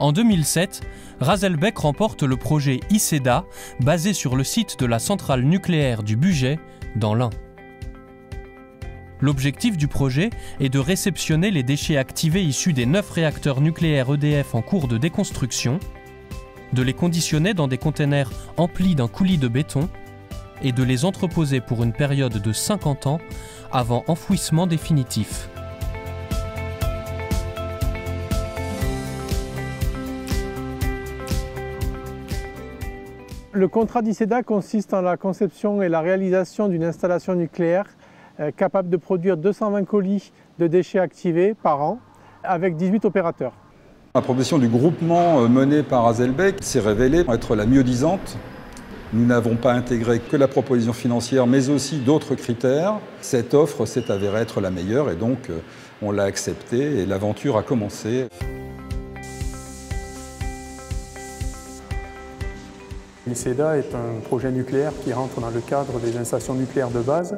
En 2007, Razelbeck remporte le projet ICEDA, basé sur le site de la centrale nucléaire du Bugey, dans l'Ain. L'objectif du projet est de réceptionner les déchets activés issus des 9 réacteurs nucléaires EDF en cours de déconstruction, de les conditionner dans des containers emplis d'un coulis de béton et de les entreposer pour une période de 50 ans avant enfouissement définitif. Le contrat d'ICEDA consiste en la conception et la réalisation d'une installation nucléaire euh, capable de produire 220 colis de déchets activés par an avec 18 opérateurs. La proposition du groupement euh, mené par Azelbeck s'est révélée être la mieux disante. Nous n'avons pas intégré que la proposition financière, mais aussi d'autres critères. Cette offre s'est avérée être la meilleure et donc euh, on l'a acceptée et l'aventure a commencé. L'ICEDA est un projet nucléaire qui rentre dans le cadre des installations nucléaires de base.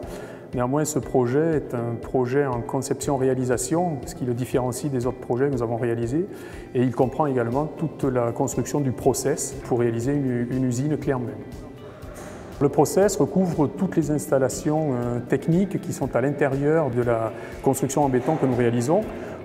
Néanmoins, ce projet est un projet en conception-réalisation, ce qui le différencie des autres projets que nous avons réalisés. Et il comprend également toute la construction du process pour réaliser une, usine clé en main. Le process recouvre toutes les installations euh, techniques qui sont à l'intérieur de la construction en béton que nous réalisons,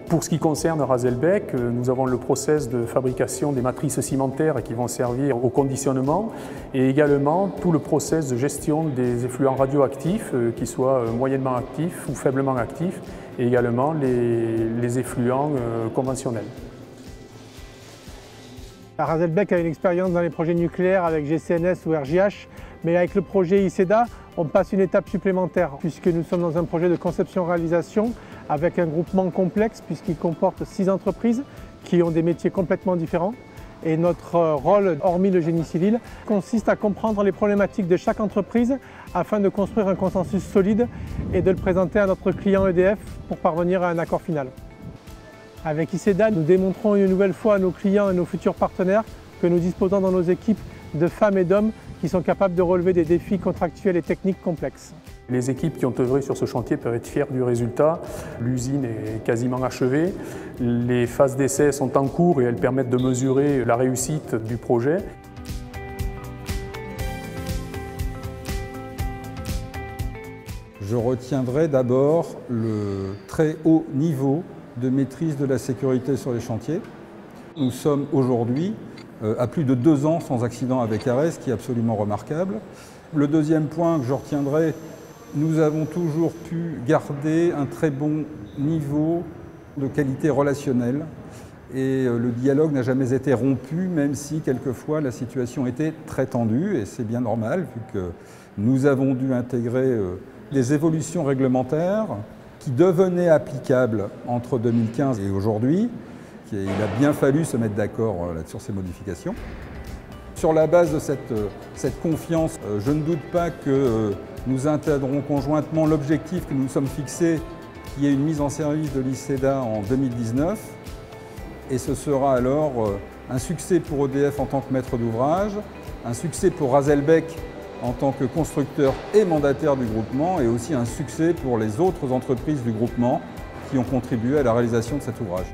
pour ce qui concerne Razelbeck, euh, nous avons le process de fabrication des matrices cimentaires qui vont servir au conditionnement et également tout le process de gestion des effluents radioactifs, euh, qu'ils soient euh, moyennement actifs ou faiblement actifs, et également les, effluents conventionnels. Razelbeck a une expérience dans les projets nucléaires avec GCNS ou RGH, mais avec le projet ICEDA, on passe une étape supplémentaire puisque nous sommes dans un projet de conception-réalisation avec un groupement complexe puisqu'il comporte six entreprises qui ont des métiers complètement différents. Et notre rôle, hormis le génie civil, consiste à comprendre les problématiques de chaque entreprise afin de construire un consensus solide et de le présenter à notre client EDF pour parvenir à un accord final. Avec ICEDA, nous démontrons une nouvelle fois à nos clients et nos futurs partenaires que nous disposons dans nos équipes de femmes et d'hommes qui sont capables de relever des défis contractuels et techniques complexes. Les équipes qui ont œuvré sur ce chantier peuvent être fières du résultat. L'usine est quasiment achevée. Les phases d'essai sont en cours et elles permettent de mesurer la réussite du projet. Je retiendrai d'abord le très haut niveau de maîtrise de la sécurité sur les chantiers. Nous sommes aujourd'hui euh, à plus de deux ans sans accident avec arrêt, ce qui est absolument remarquable. Le deuxième point que je retiendrai, nous avons toujours pu garder un très bon niveau de qualité relationnelle et euh, le dialogue n'a jamais été rompu, même si quelquefois la situation était très tendue, et c'est bien normal, vu que nous avons dû intégrer euh, les évolutions réglementaires qui devenaient applicables entre 2015 et aujourd'hui. Il a bien fallu se mettre d'accord euh, sur ces modifications. Sur la base de cette, cette confiance, je ne doute pas que nous intégrerons conjointement l'objectif que nous nous sommes fixés, qui est une mise en service de l'ICEDA en 2019. Et ce sera alors euh, un succès pour EDF en tant que maître d'ouvrage, un succès pour Razelbeck en tant que constructeur et mandataire du groupement, et aussi un succès pour les autres entreprises du groupement qui ont contribué à la réalisation de cet ouvrage.